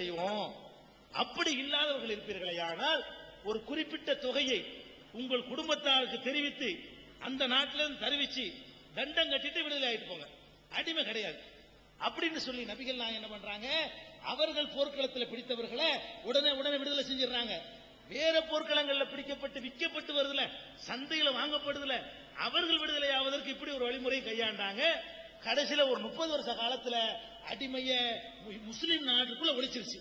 என்ன செய்வோம். அப்படி இல்லாதவர்கள் இருப்பீர்களே ஆனால் ஒரு குறிப்பிட்ட தொகையை உங்கள் குடும்பத்தாருக்கு தெரிவித்து அந்த நாட்டிலிருந்து தெரிவிச்சு தண்டம் கட்டிட்டு விடுதலை ஆயிட்டு போங்க. அடிமை கிடையாது. அப்படின்னு சொல்லி நபிகள் நான் என்ன பண்றாங்க? அவர்கள் போர்க்களத்தில் பிடித்தவர்களை உடனே உடனே விடுதலை செஞ்சிடறாங்க. வேற போர்க்களங்கள்ல பிடிக்கப்பட்டு விற்கப்பட்டு வருதுல சந்தையில வாங்கப்படுதுல அவர்கள் விடுதலை ஆவதற்கு இப்படி ஒரு வழிமுறையை கையாண்டாங்க. கடைசியில ஒரு முப்பது வருஷ காலத்துல அடிமைய முஸ்லிம் நாட்டுக்குள்ள ஒழிச்சிருச்சு.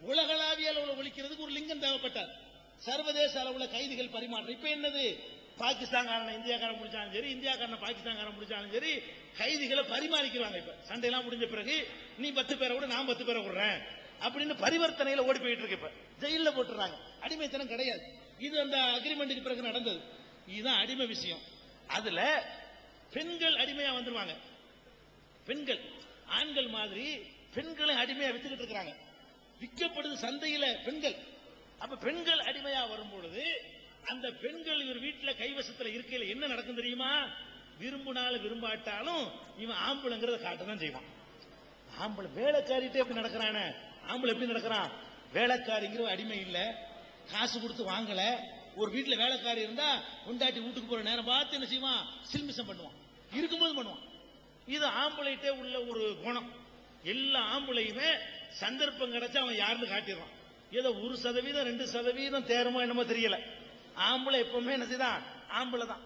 உலகளாவிய அளவுல ஒழிக்கிறதுக்கு ஒரு லிங்கம் தேவைப்பட்டார் சர்வதேச அளவுல கைதிகள் பரிமாற்றம். இப்ப என்னது? பாகிஸ்தான்காரன் இந்தியாக்காரன் முடிச்சாலும் சரி இந்தியாக்காரன் பாகிஸ்தான்காரன் முடிச்சாலும் சரி கைதிகளை பரிமாறிக்கிறாங்க இப்ப. சண்டையெல்லாம் முடிஞ்ச பிறகு நீ பத்து பேரை விட நான் பத்து பேரை விடுறேன். அப்படின்னு பரிவர்த்தனையில ஓடி போயிட்டு இருக்கு இப்ப. ஜெயில போட்டுறாங்க. அடிமைத்தனம் கிடையாது. இது அந்த அக்ரிமெண்ட்டுக்கு பிறகு நடந்தது. இதுதான் அடிமை விஷயம். அதுல பெண்கள் அடிமையா வந்துருவாங்க. பெண்கள். ஆண்கள் மாதிரி பெண்களை அடிமையா வித்துக்கிட்டு இருக்கிறாங்க. விற்கப்படுது சந்தையில பெண்கள். அப்ப பெண்கள் அடிமையா வரும் பொழுது அந்த பெண்கள் இவர் வீட்டுல கைவசத்துல இருக்கையில என்ன நடக்கும் தெரியுமா? விரும்பினாலும் விரும்பாட்டாலும் இவன் ஆம்பளைங்கிறத காட்டதான் செய்வான். ஆம்பளை வேலைக்காரிட்டே எப்படி நடக்கிறான. ஆம்பளை எப்படி நடக்கிறான்? வேலைக்காரிங்கிற அடிமை இல்ல. காசு கொடுத்து வாங்கல. ஒரு வீட்டுல வேலைக்காரி இருந்தா கொண்டாட்டி வீட்டுக்கு போற நேரம் பார்த்து என்ன செய்வான்? சில்மிசம் பண்ணுவான். இருக்கும்போது பண்ணுவான். இது ஆம்பளைட்டே உள்ள ஒரு குணம். எல்லா ஆம்பளையுமே சந்தர்ப்பம் கிடைச்சா அவன் யாருன்னு காட்டிடுவான். ஏதோ ஒரு சதவீதம் ரெண்டு சதவீதம் தேருமோ என்னமோ தெரியல. ஆம்பளை எப்பவுமே என்ன செய்தான்? ஆம்பளை தான்.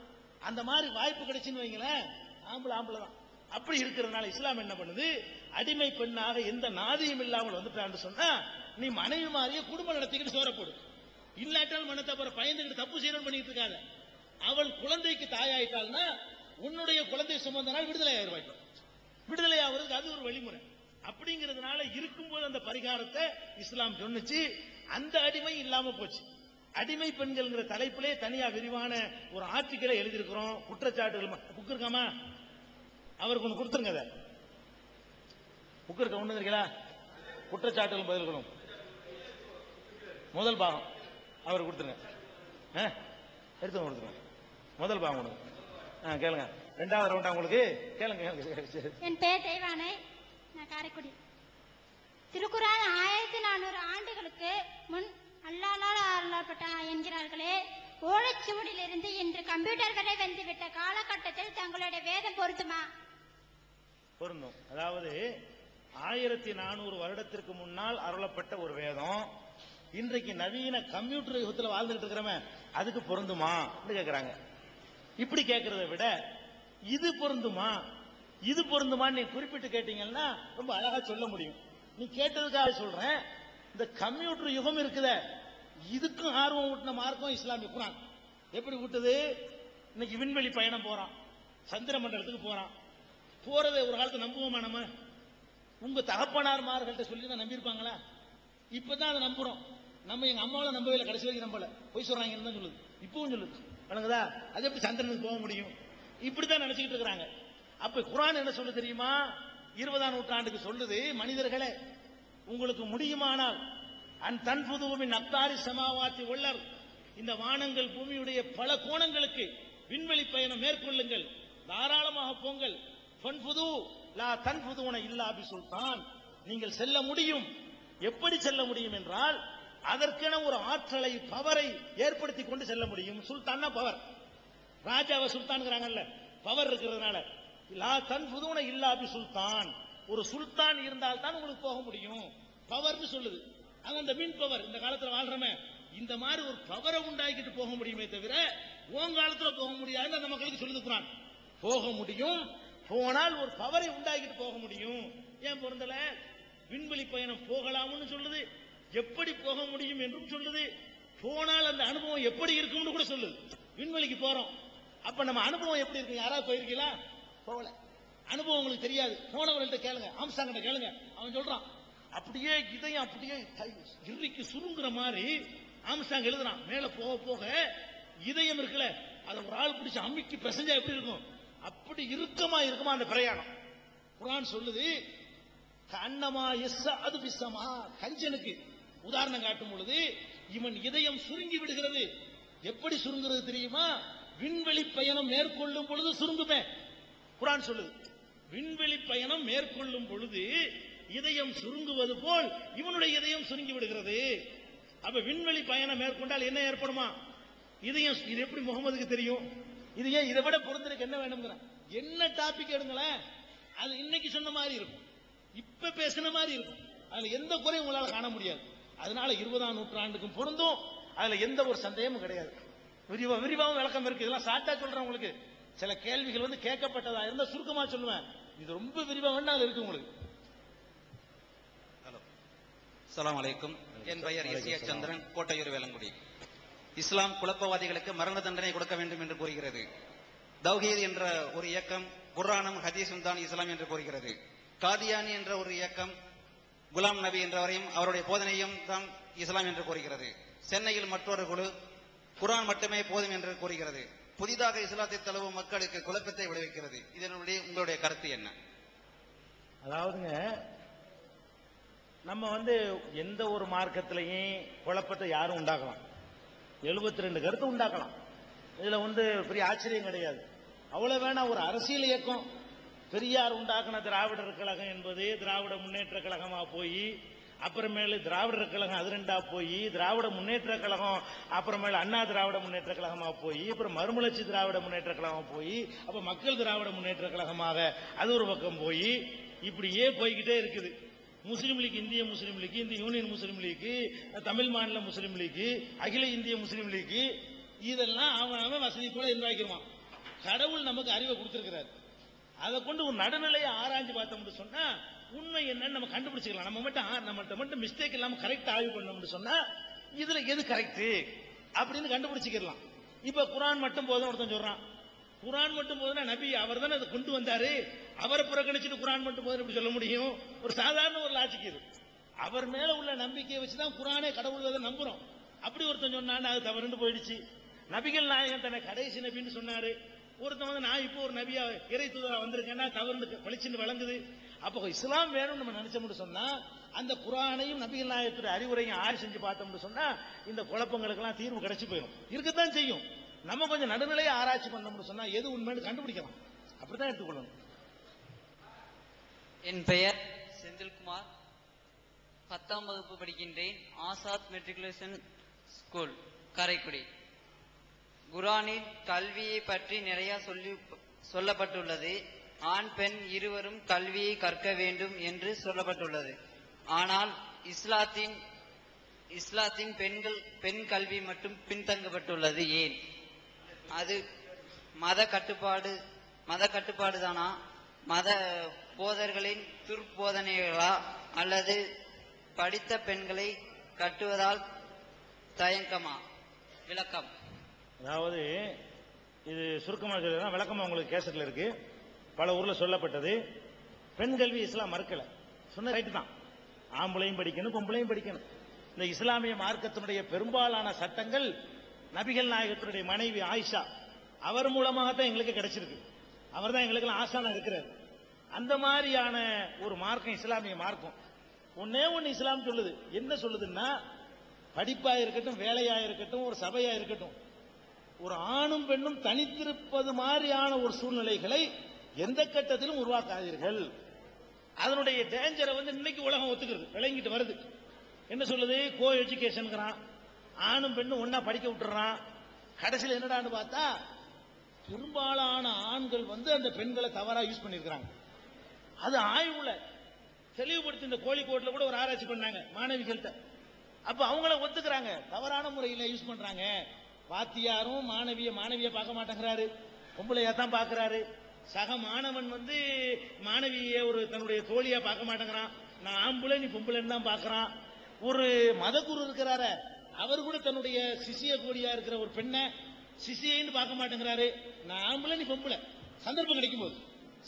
அந்த மாதிரி வாய்ப்பு கிடைச்சுன்னு வைங்களேன் ஆம்பளை ஆம்பளை தான். அப்படி இருக்கிறதுனால இஸ்லாம் என்ன பண்ணுது? அடிமை பெண்ணாக எந்த நாதியும் இல்லாமல் வந்துட்டான்னு சொன்னா நீ மனைவி மாதிரியே குடும்பம் நடத்திக்கிட்டு சோற இல்லாட்டால் மனத்தை அப்புறம் பயந்துக்கிட்டு தப்பு செய்யணும்னு பண்ணிட்டு இருக்காத. அவள் குழந்தைக்கு தாயாயிட்டாள்னா உன்னுடைய குழந்தை சுமந்தனால் விடுதலை ஆயிடுவாய் விடுதலை ஆகுறதுக்கு அது ஒரு வழிமுறை. அப்படிங்கிறதுனால இருக்கும்போது அந்த பரிகாரத்தை இஸ்லாம் சொன்னுச்சு. அந்த அடிமை இல்லாம போச்சு. அடிமை பெண்கள்ங்கிற தலைப்பிலே தனியா விரிவான ஒரு ஆர்டிக்கலை எழுதியிருக்கிறோம். குற்றச்சாட்டுகள் புக் இருக்காமா? அவருக்கு ஒன்று கொடுத்துருங்க அதை. புக் இருக்க? ஒண்ணு இருக்கீங்களா குற்றச்சாட்டுகள் பதில்களும். முதல் பாகம். அவர் கொடுத்துருங்க. எடுத்து கொடுத்துருங்க. முதல் பாகம் கொடுங்க கேளுங்க. ரெண்டாவது ரவுண்டா உங்களுக்கு? கேளுங்க கேளுங்க. என் பேர் தெய்வானை. நான் காரைக்குடி. திருக்குறான் ஆயிரத்தி நானூறு ஆண்டுகளுக்கு முன் அல்லாஹ்வால் அருளப்பட்ட என்கிறார்களே ஓலைச்சுவடியிலிருந்து இன்று கம்ப்யூட்டர் வரை வந்துவிட்ட காலகட்டத்தில் தங்களுடைய வேதம் பொருத்துமா பொருந்தும். அதாவது ஆயிரத்தி நானூறு வருடத்திற்கு முன்னால் அருளப்பட்ட ஒரு வேதம் இன்றைக்கு நவீன கம்ப்யூட்டர் யுகத்தில் வாழ்ந்துகிட்டு இருக்கிறவன் அதுக்கு பொருந்துமா? கேட்கிறாங்க இப்படி கேட்கறத விட இது பொருந்துமா? இது பொருந்துமான்னு நீ குறிப்பிட்டு கேட்டீங்கன்னா ரொம்ப அழகா சொல்ல முடியும். நீ கேட்டதுக்காக சொல்றேன் இந்த கம்ப்யூட்டர் யுகம் இருக்குதே இதுக்கும் ஆர்வம் ஊட்டின மார்க்கம் இஸ்லாமிய குரான். எப்படி ஊட்டுது? இன்னைக்கு விண்வெளி பயணம் போறான் சந்திர மண்டலத்துக்கு போறான். போறதை ஒரு காலத்தை நம்புவோமா நம்ம? உங்க தகப்பனார்மார்கள்ட்ட சொல்லி தான் நம்பியிருப்பாங்களா? இப்பதான் அதை நம்புறோம். நம்ம எங்க அம்மாவில நம்பவே இல்லை கடைசி வரைக்கும் நம்பல. பொய் சொல்றாங்கன்னு தான் சொல்லுது. இப்பவும் சொல்லுது. வணங்குதா? அது எப்படி சந்திரனுக்கு போக முடியும்? இப்படித்தான் நினைச்சுக்கிட்டு இருக்கிறாங்க. அப்ப குரான் என்ன சொல்ல தெரியுமா? இருபதாம் நூற்றாண்டுக்கு சொல்லுது மனிதர்களே உங்களுக்கு முடியுமானால் அன் தன் புதுவின் அத்தாரி சமாவாத்தி உள்ளர் இந்த வானங்கள் பூமியுடைய பல கோணங்களுக்கு விண்வெளி பயணம் மேற்கொள்ளுங்கள். தாராளமாக போங்கள். பொன்புது லா தன் புதுவன இல்லாபி சுல்தான் நீங்கள் செல்ல முடியும். எப்படி செல்ல முடியும் என்றால் அதற்கென ஒரு ஆற்றலை பவரை ஏற்படுத்தி கொண்டு செல்ல முடியும். சுல்தான் பவர் ராஜாவை சுல்தான்ங்கிறாங்கல்ல பவர் இருக்கிறதுனால. லா தன் புதுவன சுல்தான். ஒரு சுல்தான் இருந்தால் தான் உங்களுக்கு போக முடியும். பவர்னு சொல்லுது. அது அந்த மின் பவர் இந்த காலத்துல வாழ்றமே இந்த மாதிரி ஒரு பவரை உண்டாக்கிட்டு போக முடியுமே தவிர உன் காலத்துல போக முடியாதுன்னு அந்த மக்களுக்கு சொல்லுது குரான் போக முடியும். போனால் ஒரு பவரை உண்டாக்கிட்டு போக முடியும். ஏன் பொருந்தல? விண்வெளி பயணம் போகலாம்னு சொல்லுது. எப்படி போக முடியும் என்றும் சொல்லுது. போனால் அந்த அனுபவம் எப்படி இருக்கும்னு கூட சொல்லுது. விண்வெளிக்கு போறோம். அப்ப நம்ம அனுபவம் எப்படி இருக்கு? யாராவது போயிருக்கீங்களா? போகல. அனுபவம் உங்களுக்கு தெரியாது. போனவர்கள்ட்ட கேளுங்க. ஆம்சாங்கிட்ட கேளுங்க. அவன் சொல்றான். அப்படியே இதையும் அப்படியே இறுக்கி சுருங்குற மாதிரி ஆம்சாங் எழுதுறான். மேல போக போக இதயம் இருக்குல்ல அதை ஒரு ஆள் பிடிச்சு அம்மிக்கு பிரசஞ்சா எப்படி இருக்கும்? அப்படி இறுக்கமா இருக்குமா அந்த பிரயாணம். குரான் சொல்லுது கண்ணமா எஸ் அது பிசமா கஞ்சனுக்கு உதாரணம் காட்டும் பொழுது இவன் இதயம் சுருங்கி விடுகிறது. எப்படி சுருங்குறது தெரியுமா? விண்வெளி பயணம் மேற்கொள்ளும் பொழுது சுருங்குமே குரான் சொல்லுது விண்வெளி பயணம் மேற்கொள்ளும் பொழுது இதயம் சுருங்குவது போல் இவனுடைய இதயம் சுருங்கி விடுகிறது. அப்ப விண்வெளி பயணம் மேற்கொண்டால் என்ன ஏற்படுமா? இதயம் இது எப்படி முகமதுக்கு தெரியும்? இது ஏன் இதை விட பொருந்தனுக்கு என்ன வேணுங்கிற என்ன டாபிக் எடுங்களேன்? அது இன்னைக்கு சொன்ன மாதிரி இருக்கும். இப்ப பேசின மாதிரி இருக்கும். அதுல எந்த குறையும் உங்களால காண முடியாது. அதனால இருபதாம் நூற்றாண்டுக்கும் பொருந்தும். அதுல எந்த ஒரு சந்தேகமும் கிடையாது. விரிவா விரிவாகவும் விளக்கம் இருக்கு. இதெல்லாம் சாட்டா சொல்றேன் உங்களுக்கு. சில கேள்விகள் வந்து கேட்கப்பட்டதா இருந்தா சுருக்கமா சொல்லுவேன். இது ரொம்ப விரிவா வேணா அதுல இருக்கு உங்களுக்கு. ஹலோ. சலாம் அலைக்கும். என் பெயர் எஸ் ஏ சந்திரன் கோட்டையூர் வேலங்குடி. இஸ்லாம் குழப்பவாதிகளுக்கு மரண தண்டனை கொடுக்க வேண்டும் என்று கூறுகிறது. தௌஹீத் என்ற ஒரு இயக்கம் குர்ஆனும் ஹதீஸும் தான் இஸ்லாம் என்று கூறுகிறது. காதியானி என்ற ஒரு இயக்கம் குலாம் நபி என்றவரையும் அவருடைய போதனையும் தான் இஸ்லாம் என்று கூறுகிறது. சென்னையில் மற்றொரு குழு குரான் மட்டுமே போதும் என்று கூறுகிறது. புதிதாக இஸ்லாத்தை தழுவும் மக்களுக்கு குழப்பத்தை விளைவிக்கிறது. இதனுடைய உங்களுடைய கருத்து என்ன? அதாவதுங்க நம்ம வந்து எந்த ஒரு மார்க்கத்திலையும் குழப்பத்தை யாரும் உண்டாக்கலாம். எழுபத்தி ரெண்டு கருத்து உண்டாக்கலாம். இதுல வந்து பெரிய ஆச்சரியம் கிடையாது. அவ்வளவு வேணா ஒரு அரசியல் இயக்கம் பெரியார் உண்டாக்கின திராவிடர் கழகம் என்பது திராவிட முன்னேற்ற கழகமா போய் அப்புறமேலு திராவிடர் கழகம் அது ரெண்டா போய் திராவிட முன்னேற்ற கழகம் அப்புறமேலு அண்ணா திராவிட முன்னேற்ற கழகமா போய் அப்புறம் மறுமலர்ச்சி திராவிட முன்னேற்ற கழகம் போய் அப்ப மக்கள் திராவிட முன்னேற்ற கழகமாக அது ஒரு பக்கம் போய் இப்படியே போய்கிட்டே இருக்குது. முஸ்லீம் லீக் இந்திய முஸ்லீம் லீக் இந்திய யூனியன் முஸ்லீம் லீக் தமிழ் மாநில முஸ்லீம் லீக் அகில இந்திய முஸ்லீம் லீக் இதெல்லாம் அவன் அவன் வசதி போல நிர்வகிக்கிறான். கடவுள் நமக்கு அறிவை கொடுத்திருக்கிறார். அதை கொண்டு ஒரு நடுநிலையை ஆராய்ஞ்சு பார்த்தோம்னு சொன்னா உண்மை என்னன்னு நம்ம கண்டுபிடிச்சிக்கலாம். நம்ம மட்டும் நம்மகிட்ட மட்டும் மிஸ்டேக் இல்லாம கரெக்ட் ஆய்வு பண்ணோம்னு சொன்னா இதுல எது கரெக்ட் அப்படின்னு கண்டுபிடிச்சிக்கலாம் இப்ப குரான் மட்டும் போதும் ஒருத்தன் சொல்றான். குரான் மட்டும் போதுன்னா நபி அவர் தானே அதை கொண்டு வந்தாரு. அவரை புறக்கணிச்சுட்டு குரான் மட்டும் போதும் எப்படி சொல்ல முடியும்? ஒரு சாதாரண ஒரு லாஜிக் இது. அவர் மேல உள்ள நம்பிக்கையை வச்சுதான் குரானே கடவுள் அதை நம்புறோம். அப்படி ஒருத்தன் சொன்னான்னு அது தவறுன்னு போயிடுச்சு. நபிகள் நாயகன் தன்னை கடைசி நபின்னு சொன்னாரு. ஒருத்தன் வந்து நான் இப்போ ஒரு நபியா இறை தூதரா வந்திருக்கேன்னா தவறு பளிச்சுன்னு வழங்குது அப்போ இஸ்லாம் வேணும்னு நம்ம நினைச்சோம்னு சொன்னா அந்த குரானையும் நபிகள் நாயகத்துடைய அறிவுரையும் ஆய்வு செஞ்சு பார்த்தோம்னு சொன்னா இந்த குழப்பங்களுக்கெல்லாம் தீர்வு கிடைச்சி போயிடும். இருக்கத்தான் செய்யும். நம்ம கொஞ்சம் நடுநிலையை ஆராய்ச்சி பண்ணோம்னு சொன்னா எது உண்மைன்னு கண்டுபிடிக்கலாம். அப்படிதான் எடுத்துக்கொள்ளணும். என் பெயர் செந்தில்குமார். பத்தாம் வகுப்பு படிக்கின்றேன். Azad matriculation school Karaikudi. குரானில் கல்வியை பற்றி நிறைய சொல்லி சொல்லப்பட்டுள்ளது. ஆண் பெண் இருவரும் கல்வியை கற்க வேண்டும் என்று சொல்லப்பட்டுள்ளது. ஆனால் இஸ்லாத்தின் இஸ்லாத்தின் பெண்கள் பெண் கல்வி மட்டும் பின்தங்கப்பட்டுள்ளது ஏன்? அது மத கட்டுப்பாடு மத கட்டுப்பாடு தானா மத போதர்களின் துர்போதனைகளா? அல்லது படித்த பெண்களை கட்டுவதால் தயங்கமா? விளக்கம். அதாவது இது சுருக்கமாக சொல்றதுனா விளக்கமா உங்களுக்கு கேசட்ல இருக்கு. பல ஊர்ல சொல்லப்பட்டது. பெண் கல்வி இஸ்லாம் மறுக்கல. சொன்ன ரைட்டு தான். ஆம்பளையும் படிக்கணும் பொம்பளையும் படிக்கணும். இந்த இஸ்லாமிய மார்க்கத்தினுடைய பெரும்பாலான சட்டங்கள் நபிகள் நாயகத்தினுடைய மனைவி ஆயிஷா அவர் மூலமாக தான் எங்களுக்கு கிடைச்சிருக்கு. அவர் தான் எங்களுக்கு ஆசானா இருக்கிறார். அந்த மாதிரியான ஒரு மார்க்கம் இஸ்லாமிய மார்க்கம். ஒன்னே ஒன்னு இஸ்லாம் சொல்லுது. என்ன சொல்லுதுன்னா படிப்பா இருக்கட்டும் வேலையா இருக்கட்டும் ஒரு சபையா இருக்கட்டும். ஒரு ஆணும் பெண்ணும் தனித்திருப்பது மாதிரியான ஒரு சூழ்நிலைகளை எந்த கட்டத்திலும் உருவாக்காதீர்கள். அதனுடைய டேஞ்சரை வந்து இன்னைக்கு உலகம் ஒத்துக்கிறது விளங்கிட்டு வருது. என்ன சொல்லுது? கோ எஜுகேஷனுங்கிறான் ஆணும் பெண்ணும் ஒன்னா படிக்க விட்டுறான். கடைசியில் என்னடான்னு பார்த்தா பெரும்பாலான ஆண்கள் வந்து அந்த பெண்களை தவறா யூஸ் பண்ணியிருக்கிறாங்க. அது ஆய்வுல தெளிவுபடுத்தி இந்த கோழிக்கோட்டில் கூட ஒரு ஆராய்ச்சி பண்ணாங்க மாணவிகள்கிட்ட அப்ப அவங்கள ஒத்துக்கிறாங்க. தவறான முறையில யூஸ் பண்றாங்க. வாத்தியாரும் மாணவிய மாணவிய பார்க்க மாட்டேங்கிறாரு. பொம்பளையா தான் பார்க்கறாரு. சக மாணவன் வந்து மாணவிய ஒரு தன்னுடைய தோழியா பார்க்க மாட்டேங்கிறான். நான் ஆம்பளை நீ பொம்பளைன்னு தான் பார்க்கறான். ஒரு மதகுரு இருக்கிறார அவர் கூட தன்னுடைய சிசிய கோடியா இருக்கிற ஒரு பெண்ணை சிசியன்னு பார்க்க மாட்டேங்கிறாரு. நான் ஆம்பளை நீ பொம்பளை. சந்தர்ப்பம் கிடைக்கும் போது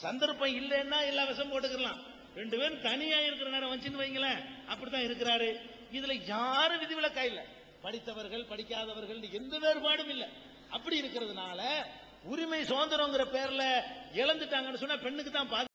சந்தர்ப்பம் இல்லைன்னா எல்லா விஷம் போட்டுக்கலாம் ரெண்டு பேரும் தனியா இருக்கிற நேரம் வச்சுன்னு வைங்களேன் அப்படித்தான் இருக்கிறாரு. இதுல யாரும் விதிவிலக்கா இல்லை. படித்தவர்கள் படிக்காதவர்கள் எந்த வேறுபாடும் இல்ல. அப்படி இருக்கிறதுனால உரிமை சுதந்திரங்கிற பேர்ல இழந்துட்டாங்கன்னு சொன்னா பெண்ணுக்கு தான் பாதி